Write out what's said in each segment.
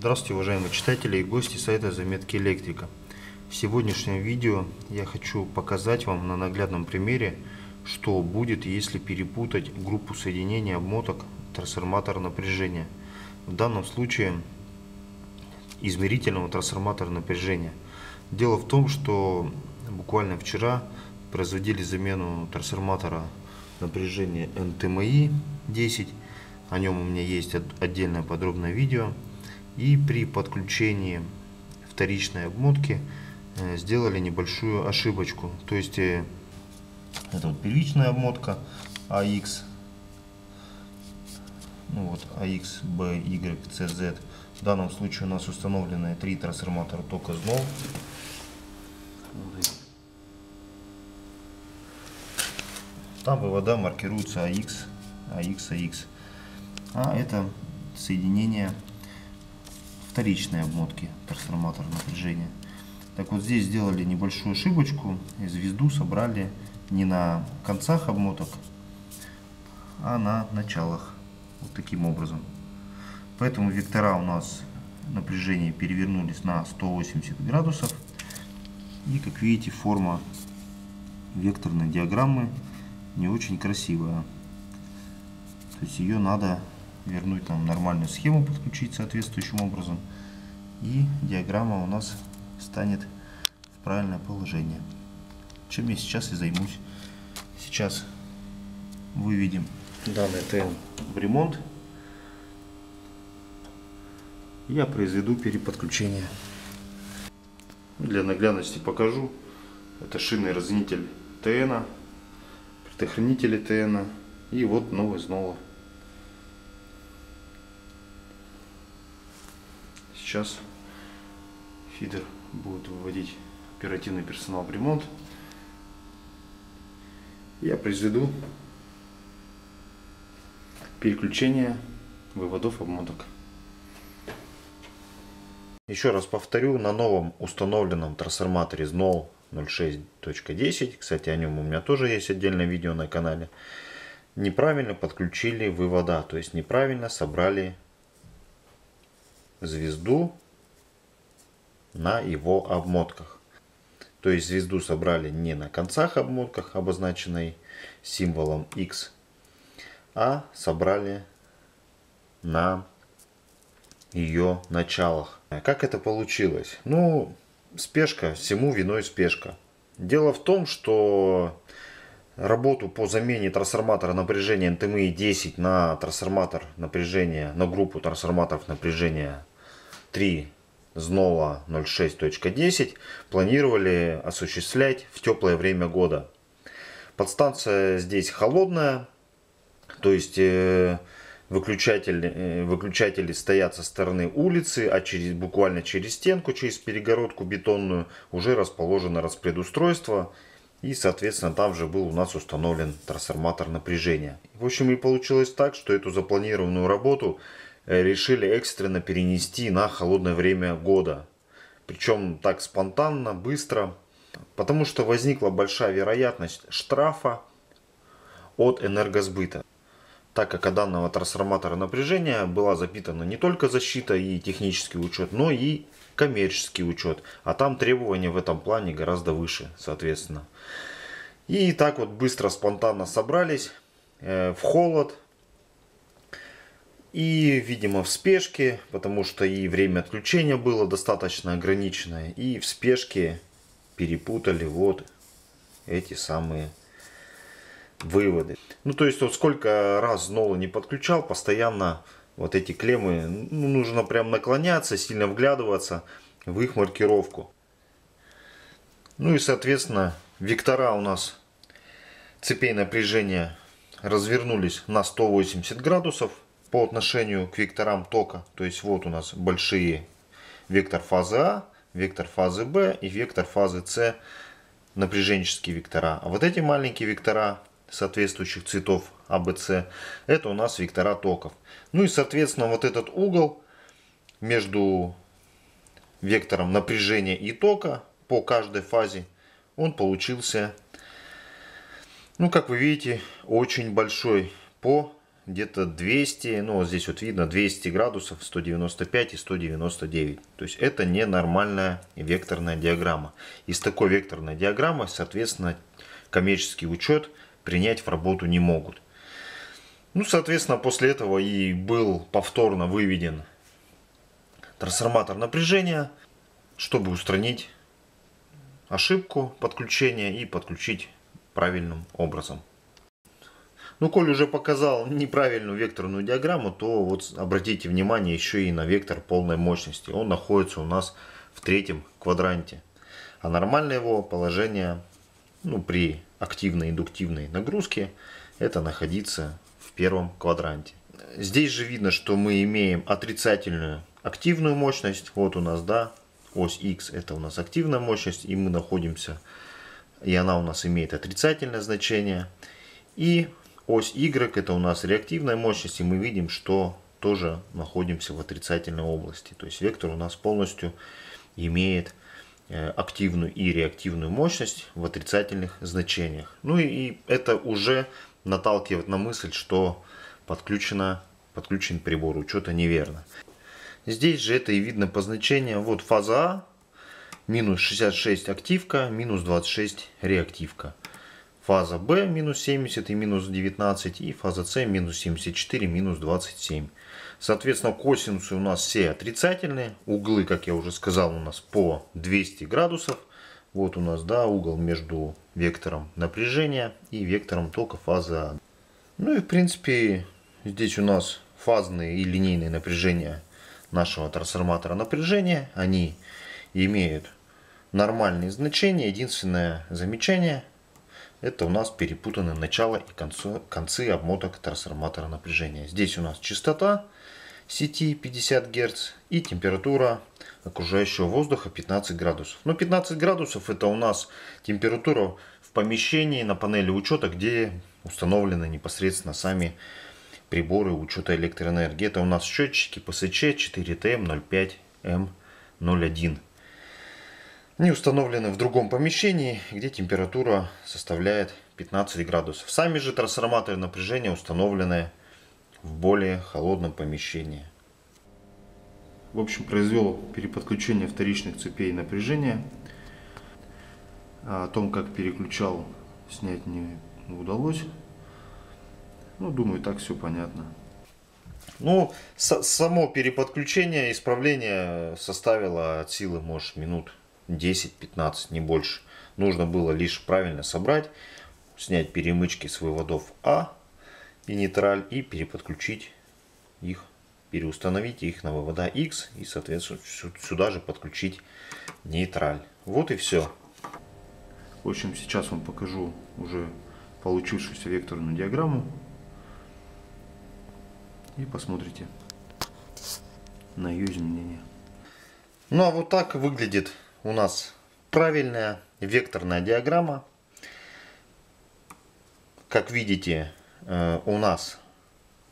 Здравствуйте, уважаемые читатели и гости сайта Заметки Электрика. В сегодняшнем видео я хочу показать вам на наглядном примере, что будет, если перепутать группу соединения обмоток трансформатора напряжения. В данном случае измерительного трансформатора напряжения. Дело в том, что буквально вчера производили замену трансформатора напряжения NTMI 10. О нем у меня есть отдельное подробное видео. И при подключении вторичной обмотки э, сделали небольшую ошибочку. То есть э, это вот первичная обмотка AX, ну вот AX, B, Y, C, Z. В данном случае у нас установлены три трансформатора тока СНОЛ. Там вывода маркируются AX, AX, AX. А это соединение вторичной обмотки трансформатора напряжения. Так вот здесь сделали небольшую ошибочку и звезду собрали не на концах обмоток, а на началах. Вот таким образом. Поэтому вектора у нас напряжения перевернулись на 180 градусов. И как видите форма векторной диаграммы не очень красивая. То есть ее надо вернуть там нормальную схему, подключить соответствующим образом. И диаграмма у нас станет в правильное положение. Чем я сейчас и займусь. Сейчас выведем данный ТН в ремонт. Я произведу переподключение. Для наглядности покажу. Это шинный разъединитель ТН, предохранители ТН и вот новый снова. Сейчас фидер будет выводить оперативный персонал в ремонт. Я произведу переключение выводов обмоток. Еще раз повторю, на новом установленном трансформаторе ZNOL 06.10, кстати о нем у меня тоже есть отдельное видео на канале, неправильно подключили вывода, то есть неправильно собрали звезду на его обмотках. То есть звезду собрали не на концах обмотках, обозначенной символом X, а собрали на ее началах. Как это получилось? Ну, спешка, всему виной спешка. Дело в том, что работу по замене трансформатора напряжения NTMI 10 на трансформатор напряжения, на группу трансформаторов напряжения 3 ЗНОЛа 06.10 планировали осуществлять в теплое время года. Подстанция здесь холодная, то есть э, выключатели, э, выключатели стоят со стороны улицы, а через, буквально через стенку, через перегородку бетонную уже расположено распредустройство. И, соответственно, там же был у нас установлен трансформатор напряжения. В общем, и получилось так, что эту запланированную работу решили экстренно перенести на холодное время года. Причем так спонтанно, быстро. Потому что возникла большая вероятность штрафа от энергосбыта. Так как от данного трансформатора напряжения была запитана не только защита и технический учет, но и коммерческий учет. А там требования в этом плане гораздо выше, соответственно. И так вот быстро, спонтанно собрались э, в холод, и, видимо, в спешке, потому что и время отключения было достаточно ограниченное. И в спешке перепутали вот эти самые выводы. Ну, то есть, вот сколько раз Нола не подключал, постоянно вот эти клеммы, ну, нужно прям наклоняться, сильно вглядываться в их маркировку. Ну и, соответственно, вектора у нас цепей напряжения развернулись на 180 градусов по отношению к векторам тока. То есть вот у нас большие вектор фазы А, вектор фазы Б и вектор фазы С напряженческие вектора. А вот эти маленькие вектора соответствующих цветов А, Б, С, это у нас вектора токов. Ну и соответственно вот этот угол между вектором напряжения и тока по каждой фазе, он получился, ну как вы видите, очень большой по где-то 200, ну вот здесь вот видно 200 градусов, 195 и 199. То есть это не нормальная векторная диаграмма. Из такой векторной диаграммы, соответственно, коммерческий учет принять в работу не могут. Ну, соответственно, после этого и был повторно выведен трансформатор напряжения, чтобы устранить ошибку подключения и подключить правильным образом. Ну, коль уже показал неправильную векторную диаграмму, то вот обратите внимание еще и на вектор полной мощности. Он находится у нас в третьем квадранте. А нормальное его положение ну, при активной индуктивной нагрузке это находиться в первом квадранте. Здесь же видно, что мы имеем отрицательную активную мощность. Вот у нас, да, ось X это у нас активная мощность, и мы находимся, и она у нас имеет отрицательное значение. И ось Y это у нас реактивная мощность, и мы видим, что тоже находимся в отрицательной области. То есть вектор у нас полностью имеет э, активную и реактивную мощность в отрицательных значениях. Ну и это уже наталкивает на мысль, что подключено, подключен прибор учета неверно. Здесь же это и видно по значениям. Вот фаза А, минус 66 активка, минус 26 реактивка. Фаза Б минус 70 и минус 19 и фаза С минус 74 минус 27. Соответственно косинусы у нас все отрицательные. Углы, как я уже сказал, у нас по 200 градусов. Вот у нас да, угол между вектором напряжения и вектором тока фазы А. Ну и в принципе здесь у нас фазные и линейные напряжения нашего трансформатора напряжения. Они имеют нормальные значения. Единственное замечание это у нас перепутаны начало и концо, концы обмоток трансформатора напряжения. Здесь у нас частота сети 50 Гц и температура окружающего воздуха 15 градусов. Но 15 градусов это у нас температура в помещении на панели учета, где установлены непосредственно сами приборы учета электроэнергии. Это у нас счетчики PSC 4TM05M01. Они установлены в другом помещении, где температура составляет 15 градусов. Сами же трансформаторы напряжения установлены в более холодном помещении. В общем, произвел переподключение вторичных цепей напряжения. О том, как переключал, снять не удалось. Ну, думаю, так все понятно. Ну, само переподключение, исправление составило от силы, может, минут 10-15, не больше. Нужно было лишь правильно собрать, снять перемычки с выводов А и нейтраль и переподключить их, переустановить их на вывода X и, соответственно, сюда же подключить нейтраль. Вот и все. В общем, сейчас вам покажу уже получившуюся векторную диаграмму и посмотрите на ее изменения. Ну а вот так выглядит у нас правильная векторная диаграмма. Как видите, э, у нас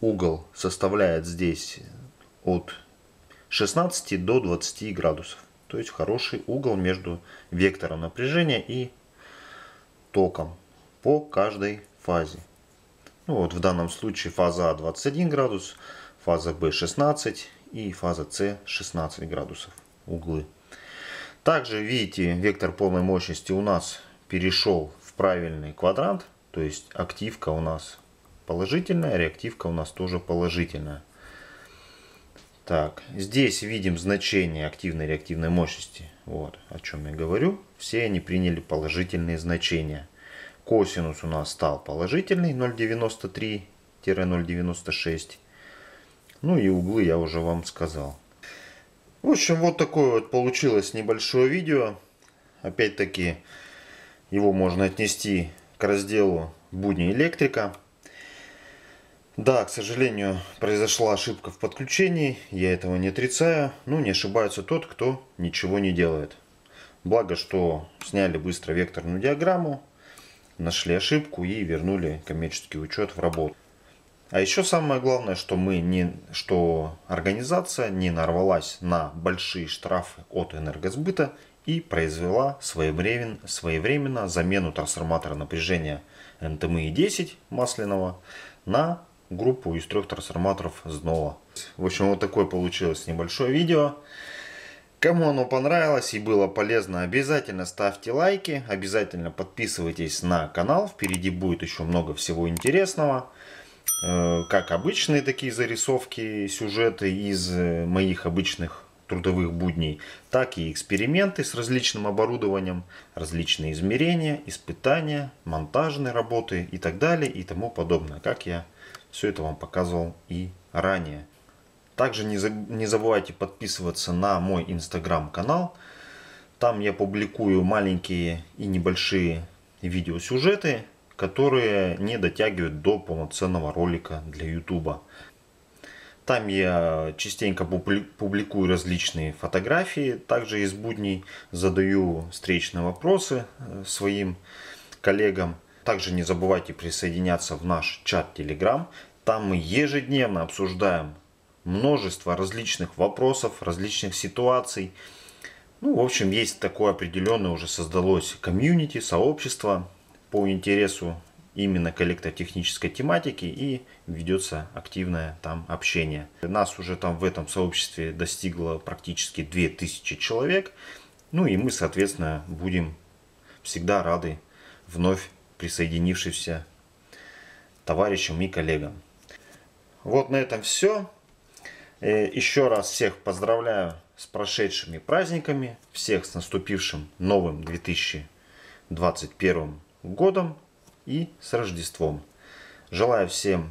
угол составляет здесь от 16 до 20 градусов. То есть хороший угол между вектором напряжения и током по каждой фазе. Ну вот в данном случае фаза А 21 градус, фаза Б 16 и фаза С 16 градусов углы. Также видите вектор полной мощности у нас перешел в правильный квадрант. То есть активка у нас положительная, реактивка у нас тоже положительная. Так, здесь видим значение активной и реактивной мощности. Вот о чем я говорю. Все они приняли положительные значения. Косинус у нас стал положительный 0,93-0,96. Ну и углы я уже вам сказал. В общем, вот такое вот получилось небольшое видео. Опять-таки, его можно отнести к разделу будни электрика. Да, к сожалению, произошла ошибка в подключении. Я этого не отрицаю. Но не ошибается тот, кто ничего не делает. Благо, что сняли быстро векторную диаграмму нашли ошибку и вернули коммерческий учет в работу. А еще самое главное, что мы не, что организация не нарвалась на большие штрафы от энергосбыта и произвела своевременно, своевременно замену трансформатора напряжения НТМИ 10 масляного на группу из трех трансформаторов снова. В общем, вот такое получилось небольшое видео. Кому оно понравилось и было полезно, обязательно ставьте лайки, обязательно подписывайтесь на канал, впереди будет еще много всего интересного. Э, как обычные такие зарисовки, сюжеты из э, моих обычных трудовых будней, так и эксперименты с различным оборудованием, различные измерения, испытания, монтажные работы и так далее и тому подобное, как я все это вам показывал и ранее. Также не, забывайте подписываться на мой инстаграм-канал. Там я публикую маленькие и небольшие видеосюжеты, которые не дотягивают до полноценного ролика для ютуба. Там я частенько публикую различные фотографии, также из будней задаю встречные вопросы э, своим коллегам. Также не забывайте присоединяться в наш чат Telegram. Там мы ежедневно обсуждаем множество различных вопросов, различных ситуаций. Ну, в общем, есть такое определенное уже создалось комьюнити, сообщество по интересу именно к электротехнической тематике и ведется активное там общение. Нас уже там в этом сообществе достигло практически 2000 человек. Ну и мы, соответственно, будем всегда рады вновь присоединившимся товарищам и коллегам. Вот на этом все. Э, еще раз всех поздравляю с прошедшими праздниками, всех с наступившим новым 2021 годом и с Рождеством. Желаю всем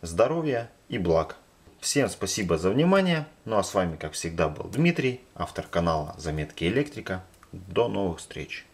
здоровья и благ. Всем спасибо за внимание. Ну а с вами, как всегда, был Дмитрий, автор канала Заметки Электрика. До новых встреч.